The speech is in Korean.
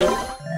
어?